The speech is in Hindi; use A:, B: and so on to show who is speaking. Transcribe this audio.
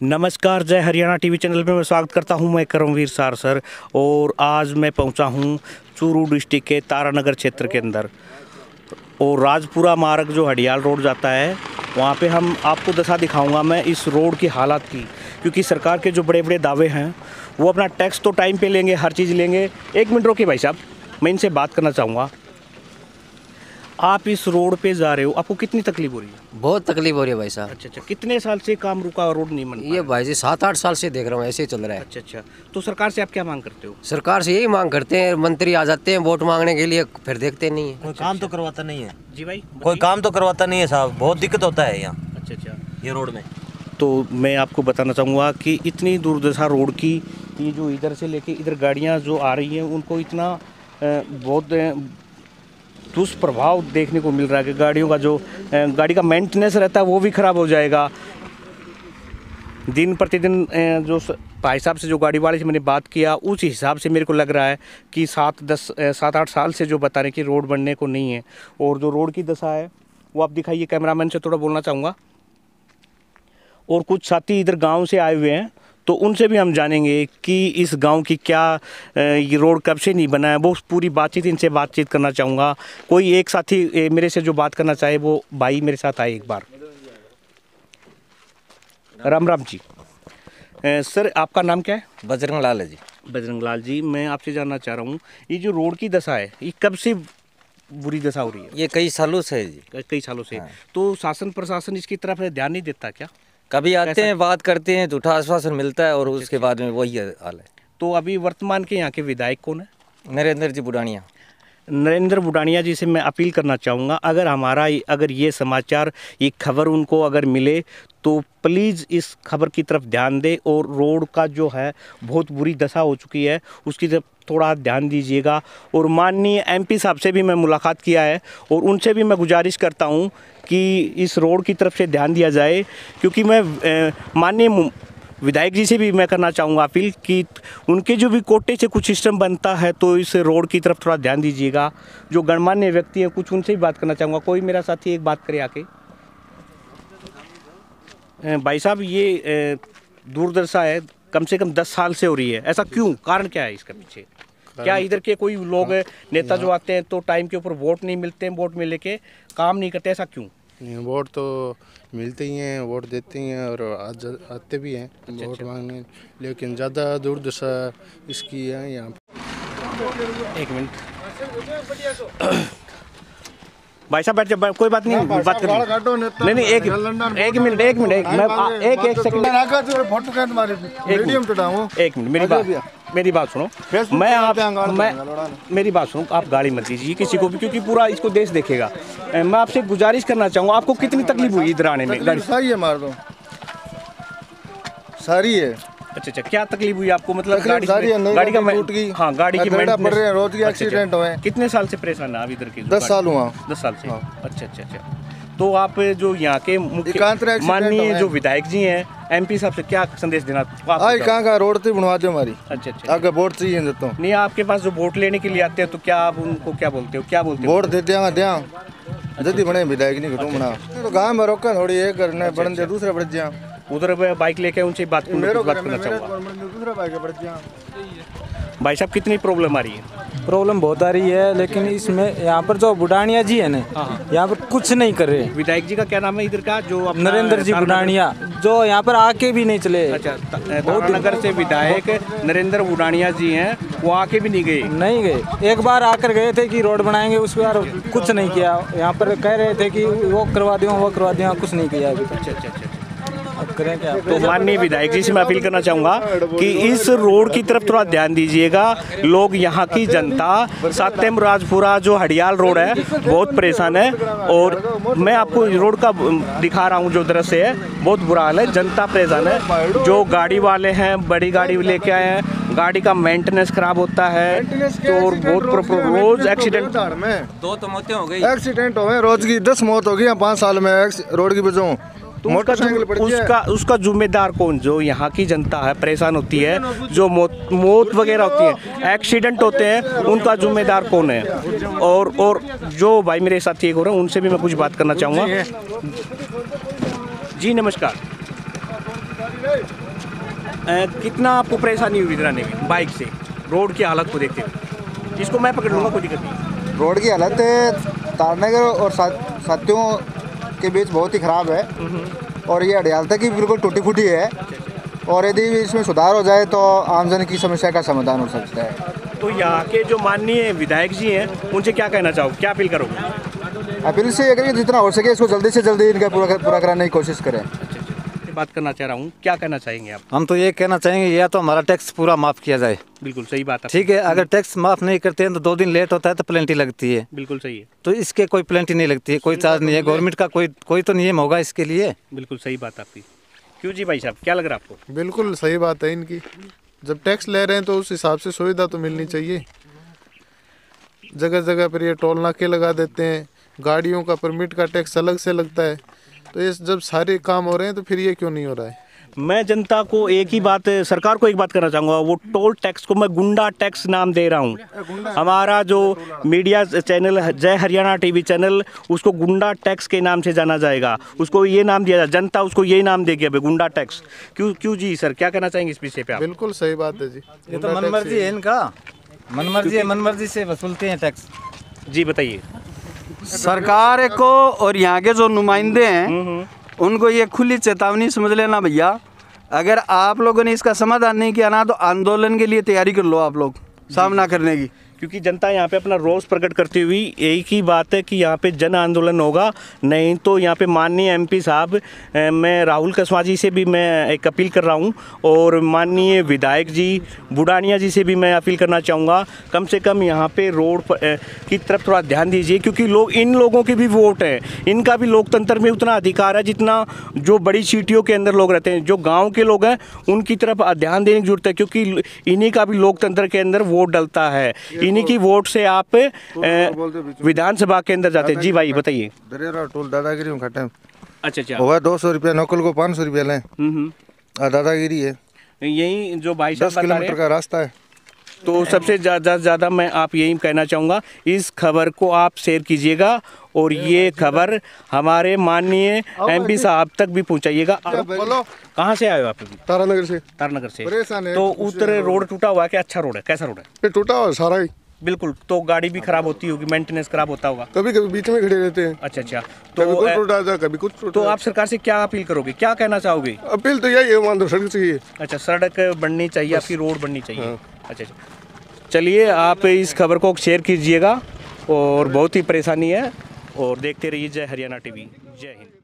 A: नमस्कार, जय हरियाणा टीवी चैनल में मैं स्वागत करता हूँ, मैं करमवीर सार सर, और आज मैं पहुँचा हूँ चूरू डिस्ट्रिक्ट के तारानगर क्षेत्र के अंदर। और राजपुरा मार्ग जो हडियाल रोड जाता है, वहाँ पे हम आपको दशा दिखाऊँगा मैं इस रोड की हालत की, क्योंकि सरकार के जो बड़े बड़े दावे हैं, वो अपना टैक्स तो टाइम पर लेंगे, हर चीज़ लेंगे। एक मिनट रोके भाई साहब, मैं इनसे बात करना चाहूँगा। आप इस रोड पे जा रहे हो आपको कितनी तकलीफ़ हो रही है?
B: बहुत तकलीफ़ हो रही है भाई साहब।
A: अच्छा अच्छा कितने साल से काम रुका रोड नहीं बन
B: ये भाई जी सात आठ साल से देख रहा हूँ ऐसे ही चल रहा है।
A: अच्छा अच्छा तो सरकार से आप क्या मांग करते हो?
B: सरकार से यही मांग करते हैं मंत्री आ जाते हैं वोट मांगने के लिए फिर देखते नहीं है।
C: कोई काम तो करवाता नहीं है।
A: जी भाई
C: कोई काम तो करवाता नहीं है साहब बहुत दिक्कत होता है यहाँ
A: अच्छा अच्छा।
C: ये रोड में।
A: तो मैं आपको बताना चाहूँगा कि इतनी दुर्दशा रोड की ये जो इधर से लेके इधर गाड़ियाँ जो आ रही हैं उनको इतना बहुत दुष्प्रभाव देखने को मिल रहा है कि गाड़ियों का जो गाड़ी का मेंटेनेंस रहता है, वो भी ख़राब हो जाएगा। दिन प्रतिदिन जो भाई साहब से जो गाड़ी वाले से मैंने बात किया, उस हिसाब से मेरे को लग रहा है कि सात, दस सात, आठ साल से जो बता रहे हैं कि रोड बनने को नहीं है। और जो रोड की दशा है, वो आप दिखाइए, कैमरामैन से थोड़ा बोलना चाहूँगा। और कुछ साथी इधर गाँव से आए हुए हैं तो उनसे भी हम जानेंगे कि इस गाँव की क्या ये रोड कब से नहीं बना है। वो पूरी बातचीत इनसे बातचीत करना चाहूँगा। कोई एक साथी मेरे से जो बात करना चाहे वो भाई मेरे साथ आए एक बार। राम राम जी। सर आपका नाम क्या है?
C: बजरंग लाल है जी।
A: बजरंग लाल जी मैं आपसे जानना चाह रहा हूँ ये जो रोड की दशा है ये कब से बुरी दशा हो रही है?
C: ये कई सालों से है जी।
A: कई- कई सालों से। हाँ। तो शासन प्रशासन इसकी तरफ़ ध्यान नहीं देता क्या?
C: कभी आते हैं बात करते हैं झूठा आश्वासन मिलता है और उसके बाद में वही हाल है।
A: तो अभी वर्तमान के यहाँ के विधायक कौन है?
C: नरेंद्र जी बुढ़ानिया
A: नरेंद्र बुडानिया जी से मैं अपील करना चाहूँगा, अगर हमारा अगर ये समाचार, ये खबर उनको अगर मिले तो प्लीज़ इस खबर की तरफ़ ध्यान दें और रोड का जो है, बहुत बुरी दशा हो चुकी है, उसकी तरफ़ थोड़ा ध्यान दीजिएगा। और माननीय एमपी साहब से भी मैं मुलाकात किया है, और उनसे भी मैं गुजारिश करता हूँ कि इस रोड की तरफ़ से ध्यान दिया जाए, क्योंकि मैं माननीय विधायक जी से भी मैं करना चाहूँगा अपील कि उनके जो भी कोटे से कुछ सिस्टम बनता है तो इस रोड की तरफ़ थोड़ा ध्यान दीजिएगा। जो गणमान्य व्यक्ति हैं कुछ उनसे भी बात करना चाहूँगा। कोई मेरा साथी एक बात करे आके। भाई साहब ये दूरदर्शा है कम से कम दस साल से हो रही है। ऐसा क्यों? कारण क्या है इसका पीछे? क्या इधर के कोई लोग नेता जो आते हैं तो टाइम के ऊपर वोट नहीं मिलते हैं वोट मिलने के काम नहीं करते ऐसा क्यों?
D: नहीं, वोट तो मिलते ही हैं वोट देते ही हैं और आज आते भी हैं वोट मांगने। लेकिन ज़्यादा दुर्दशा इसकी है यहाँ।
A: एक मिनट। भाई साहब बैठ जाओ कोई बात नहीं बात करें नहीं नहीं एक एक मिनट एक मिनट एक मैं एक एक सेकंड एक मिनट मेरी बात मेरी बात सुनो। मैं आप मैं मेरी बात सुनो आप गाड़ी मत दीजिए किसी को भी क्योंकि पूरा इसको देश देखेगा। मैं आपसे गुजारिश करना चाहूँगा आपको कितनी तकलीफ़ हुई इधर आने में? गाड़ी
E: सारी है मार दो। सारी है।
A: अच्छा अच्छा क्या तकलीफ़ हुई आपको? मतलब गाड़ी
E: है,
A: गाड़ी का
E: टूट गई।
A: हाँ गाड़ी की
E: पड़ रहे हैं, रोज के
A: अच्छा, अच्छा।
E: एक्सीडेंट हुए हैं।
A: कितने साल से परेशान है आप इधर की?
E: दस साल हुआ।
A: दस साल से। अच्छा अच्छा अच्छा। तो आप जो यहाँ के मुख्य माननीय जो विधायक जी हैं एमपी साहब से क्या संदेश देना
E: आई कहाँ कहाँ? रोड थी बनवा दो हमारी।
A: अच्छा अच्छा।
E: आगे वोट चाहिए देता हूँ
A: नहीं आपके पास जो वोट लेने के लिए आते हैं तो क्या आप उनको क्या बोलते हो? क्या बोलते हो?
E: वोट दे। दिया दिया जल्दी बने विधायक नहीं घटो बना तो गाँव में रोका थोड़ी एक करने बन दिया दूसरे बढ़ जा
A: उधर बाइक लेके उनसे बात बात करना
E: मेरे
A: चाहूँगा भाई साहब कितनी प्रॉब्लम आ रही है?
F: प्रॉब्लम बहुत आ रही है लेकिन इसमें यहाँ पर जो बुढ़ानिया जी है ना यहाँ पर कुछ नहीं कर रहे।
A: विधायक जी का क्या नाम है इधर का जो
F: नरेंद्र जी बुढ़ानिया जो यहाँ पर आके भी नहीं चले।
A: अच्छा तारानगर से विधायक नरेंद्र बुडानिया जी हैं वो आके भी नहीं गए।
F: नहीं गए। एक बार आकर गए थे कि रोड बनाएँगे उस बार कुछ नहीं किया। यहाँ पर कह रहे थे कि वो करवा दियो वो करवा दियो कुछ नहीं किया अभी
A: अच्छा अच्छा अच्छा
F: अब करें क्या
A: तो माननीय विधायक जी से मैं अपील करना चाहूँगा कि इस रोड की तरफ़ थोड़ा ध्यान दीजिएगा। लोग यहाँ की जनता सत्यम राजपुरा जो हडियाल रोड है बहुत परेशान है और मैं आपको रोड का दिखा रहा हूँ जो दृश्य है बहुत बुरा हाल है। जनता परेशान है। जो गाड़ी वाले हैं बड़ी गाड़ी लेके आए हैं गाड़ी का मेंटेनेंस खराब होता है तो और बहुत रोज एक्सीडेंट
E: में।
C: दो तो मौतें हो गई।
E: एक्सीडेंट हो गए रोज की दस मौत हो गई पाँच साल में रोड की वजह
A: तो उसका उसका उसका जिम्मेदार कौन? जो यहाँ की जनता है परेशान होती है जो मौत मौत वगैरह होती है एक्सीडेंट होते हैं उनका जिम्मेदार कौन है? और और जो भाई मेरे साथी एक हो रहे हैं उनसे भी मैं कुछ बात करना चाहूँगा। जी नमस्कार। कितना आपको परेशानी हुई इधर आने में बाइक से? रोड की हालत को देखते हुए। इसको मैं पकड़ लूँगा कोई दिक्कत नहीं।
E: रोड की हालत तारनगर और साथियों के बीच बहुत ही ख़राब है। और ये अड़याल तक ही बिल्कुल टूटी फूटी है। और यदि इसमें सुधार हो जाए तो आमजन की समस्या का समाधान हो सकता है।
A: तो यहाँ के जो माननीय विधायक जी हैं उनसे क्या कहना चाहो क्या अपील करोगे?
E: अपील से अगर जितना हो सके इसको जल्दी से जल्दी इनका पूरा पूरा कराने की कोशिश करें।
A: बात करना चाह रहा हूँ क्या कहना चाहेंगे आप?
G: हम तो ये कहना चाहेंगे या तो हमारा टैक्स पूरा माफ़ किया जाए।
A: बिल्कुल सही बात है।
G: ठीक है अगर टैक्स माफ़ नहीं करते हैं तो दो दिन लेट होता है तो प्लेंटी लगती है।
A: बिल्कुल सही है।
G: तो इसके कोई प्लेंटी नहीं लगती है कोई चार्ज नहीं है गवर्नमेंट का कोई कोई तो नियम होगा इसके लिए।
A: बिल्कुल सही बात आपकी। क्यों जी भाई साहब क्या लग रहा है आपको?
D: बिल्कुल सही बात है इनकी। जब टैक्स ले रहे हैं तो उस हिसाब से सुविधा तो मिलनी चाहिए। जगह जगह पर ये टोल नाके लगा देते हैं गाड़ियों का परमिट का टैक्स अलग से लगता है। तो ये जब सारे काम हो रहे हैं तो फिर ये क्यों नहीं हो रहा है?
A: मैं जनता को एक ही बात सरकार को एक बात करना चाहूँगा। वो टोल टैक्स को मैं गुंडा टैक्स नाम दे रहा हूँ। हमारा जो मीडिया चैनल जय हरियाणा टीवी चैनल उसको गुंडा टैक्स के नाम से जाना जाएगा। उसको ये नाम दिया जाए जनता उसको ये नाम देगी अभी गुंडा टैक्स। क्यों क्यों जी सर क्या कहना चाहेंगे इस विषय पे आप?
D: बिल्कुल सही बात है जी।
G: ये तो मनमर्जी है। इनका। मनमर्जी है मनमर्जी से वसूलते हैं टैक्स।
A: जी बताइए।
H: सरकार को और यहाँ के जो नुमाइंदे हैं उनको ये खुली चेतावनी समझ लेना भैया। अगर आप लोगों ने इसका समाधान नहीं किया ना तो आंदोलन के लिए तैयारी कर लो आप लोग सामना करने की।
A: क्योंकि जनता यहाँ पे अपना रोष प्रकट करती हुई एक ही बात है कि यहाँ पे जन आंदोलन होगा। नहीं तो यहाँ पे माननीय एमपी साहब मैं राहुल कसवा जी से भी मैं एक अपील कर रहा हूँ और माननीय विधायक जी, बुडानिया जी से भी मैं अपील करना चाहूँगा। कम से कम यहाँ पे रोड की तरफ़ थोड़ा ध्यान दीजिए क्योंकि लोग, इन लोगों के भी वोट हैं। इनका भी लोकतंत्र में उतना अधिकार है जितना जो बड़ी सीटियों के अंदर लोग रहते हैं। जो गाँव के लोग हैं, उनकी तरफ़ ध्यान देने की ज़रूरत है क्योंकि इन्हीं का भी लोकतंत्र के अंदर वोट डलता है। इन्हीं की वोट से आप विधानसभा के अंदर जाते हैं। जी भाई बताइए।
E: टोल दादागिरी में
A: अच्छा अच्छा।
E: दो सौ रुपया नकल को पाँच सौ रुपया लें।
A: हम्म,
E: दादागिरी है।
A: हम्म। यही जो बाईस
E: दस किलोमीटर का रास्ता है।
A: तो सबसे ज़्यादा ज़्यादा मैं आप यही कहना चाहूँगा इस खबर को आप शेयर कीजिएगा और ये खबर हमारे माननीय एमपी साहब तक भी पहुँचाइएगा।
E: बोलो।
A: कहाँ से आए हो आप
D: तारानगर से।
A: तारनगर से। तो उतर रोड टूटा हुआ है कि अच्छा रोड है। कैसा रोड है?
D: टूटा हुआ सारा ही।
A: बिल्कुल। तो गाड़ी भी खराब होती होगी मेंटेनेंस खराब होता होगा।
D: कभी कभी बीच में खड़े रहते हैं।
A: अच्छा अच्छा। तो
D: कभी
A: कुछ
D: टूटा जाए कभी कुछ टूटा
A: तो आप सरकार से क्या अपील करोगे? क्या कहना चाहोगे?
D: अपील तो यही है सड़क चाहिए
A: अच्छा सड़क बननी चाहिए आपकी रोड बननी चाहिए। अच्छा अच्छा। चलिए, आप इस खबर को शेयर कीजिएगा और बहुत ही परेशानी है। और देखते रहिए जय हरियाणा टीवी। जय हिंद।